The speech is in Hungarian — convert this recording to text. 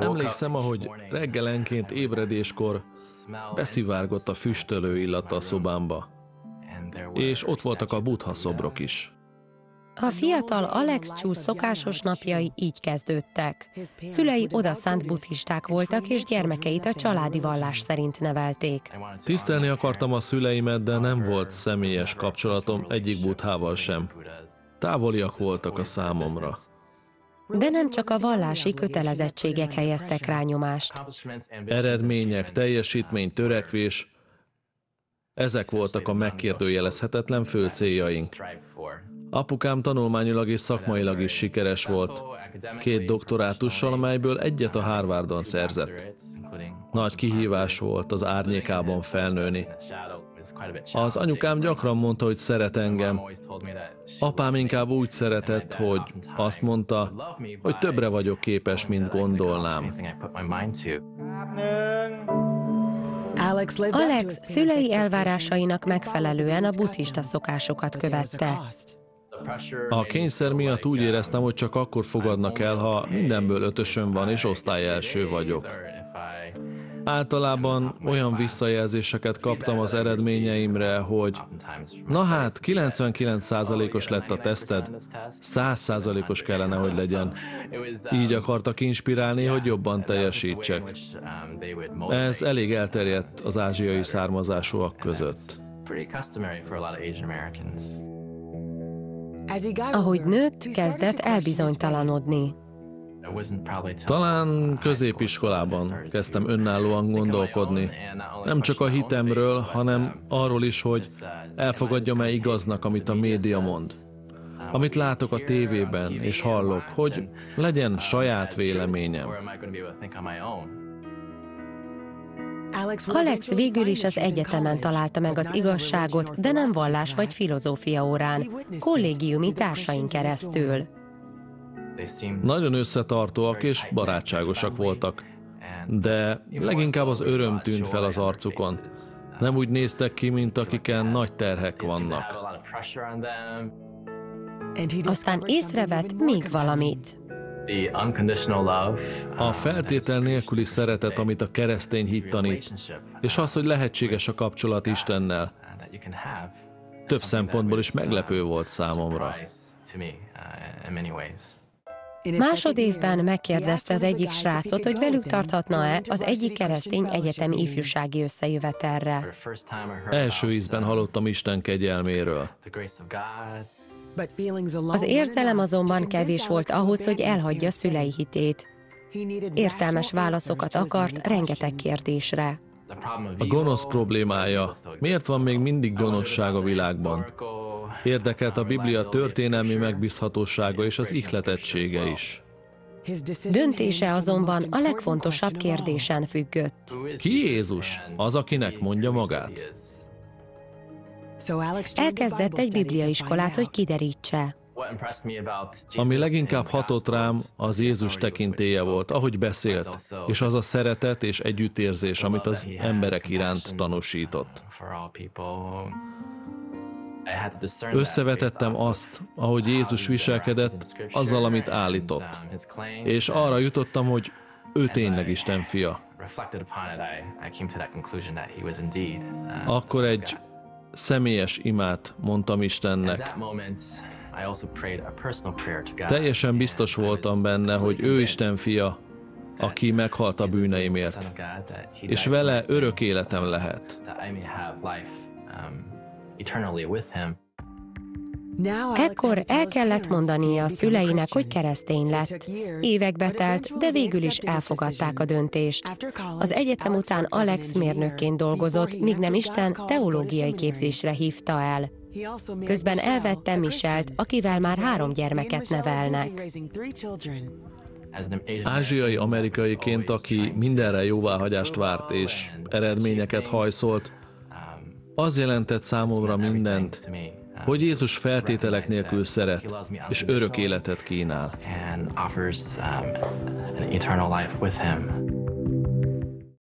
Emlékszem, ahogy reggelenként ébredéskor beszivárgott a füstölő illata a szobámba, és ott voltak a buddha szobrok is. A fiatal Alex Chu szokásos napjai így kezdődtek. Szülei odaszánt buddhisták voltak, és gyermekeit a családi vallás szerint nevelték. Tisztelni akartam a szüleimet, de nem volt személyes kapcsolatom egyik buddhával sem. Távoliak voltak a számomra. De nem csak a vallási kötelezettségek helyeztek rá nyomást. Eredmények, teljesítmény, törekvés, ezek voltak a megkérdőjelezhetetlen fő céljaink. Apukám tanulmányilag és szakmailag is sikeres volt. Két doktorátussal, amelyből egyet a Harvardon szerzett. Nagy kihívás volt az árnyékában felnőni. Az anyukám gyakran mondta, hogy szeret engem. Apám inkább úgy szeretett, hogy azt mondta, hogy többre vagyok képes, mint gondolnám. Alex szülei elvárásainak megfelelően a buddhista szokásokat követte. A kényszer miatt úgy éreztem, hogy csak akkor fogadnak el, ha mindenből ötösön van és osztály első vagyok. Általában olyan visszajelzéseket kaptam az eredményeimre, hogy na hát, 99%-os lett a teszted, 100%-os kellene, hogy legyen. Így akartak inspirálni, hogy jobban teljesítsek. Ez elég elterjedt az ázsiai származásúak között. Ahogy nőtt, kezdett elbizonytalanodni. Talán középiskolában kezdtem önállóan gondolkodni. Nem csak a hitemről, hanem arról is, hogy elfogadjam-e igaznak, amit a média mond. Amit látok a tévében és hallok, hogy legyen saját véleményem. Alex végül is az egyetemen találta meg az igazságot, de nem vallás vagy filozófia órán, kollégiumi társain keresztül. Nagyon összetartóak és barátságosak voltak, de leginkább az öröm tűnt fel az arcukon. Nem úgy néztek ki, mint akiken nagy terhek vannak. Aztán észrevett még valamit. A feltétel nélküli szeretet, amit a keresztény hit tanít, és az, hogy lehetséges a kapcsolat Istennel, több szempontból is meglepő volt számomra. Másodévben megkérdezte az egyik srácot, hogy velük tarthatna-e az egyik keresztény egyetemi ifjúsági összejövetelre. Első ízben hallottam Isten kegyelméről. Az érzelem azonban kevés volt ahhoz, hogy elhagyja szülei hitét. Értelmes válaszokat akart rengeteg kérdésre. A gonosz problémája. Miért van még mindig gonoszság a világban? Érdekelt a Biblia történelmi megbízhatósága és az ihletettsége is. Döntése azonban a legfontosabb kérdésen függött. Ki Jézus? Az, akinek mondja magát. Elkezdett egy bibliaiskolát, hogy kiderítse. Ami leginkább hatott rám, az Jézus tekintéje volt, ahogy beszélt, és az a szeretet és együttérzés, amit az emberek iránt tanúsított. Összevetettem azt, ahogy Jézus viselkedett, azzal, amit állított. És arra jutottam, hogy ő tényleg Isten fia. Akkor egy személyes imát mondtam Istennek. Teljesen biztos voltam benne, hogy ő Isten fia, aki meghalt a bűneimért, és vele örök életem lehet. Ekkor el kellett mondania a szüleinek, hogy keresztény lett. Évekbe telt, de végül is elfogadták a döntést. Az egyetem után Alex mérnökként dolgozott, míg nem Isten teológiai képzésre hívta el. Közben elvette Michelt, akivel már három gyermeket nevelnek. Ázsiai amerikaiként, aki mindenre jóváhagyást várt és eredményeket hajszolt, az jelentett számomra mindent, hogy Jézus feltételek nélkül szeret, és örök életet kínál.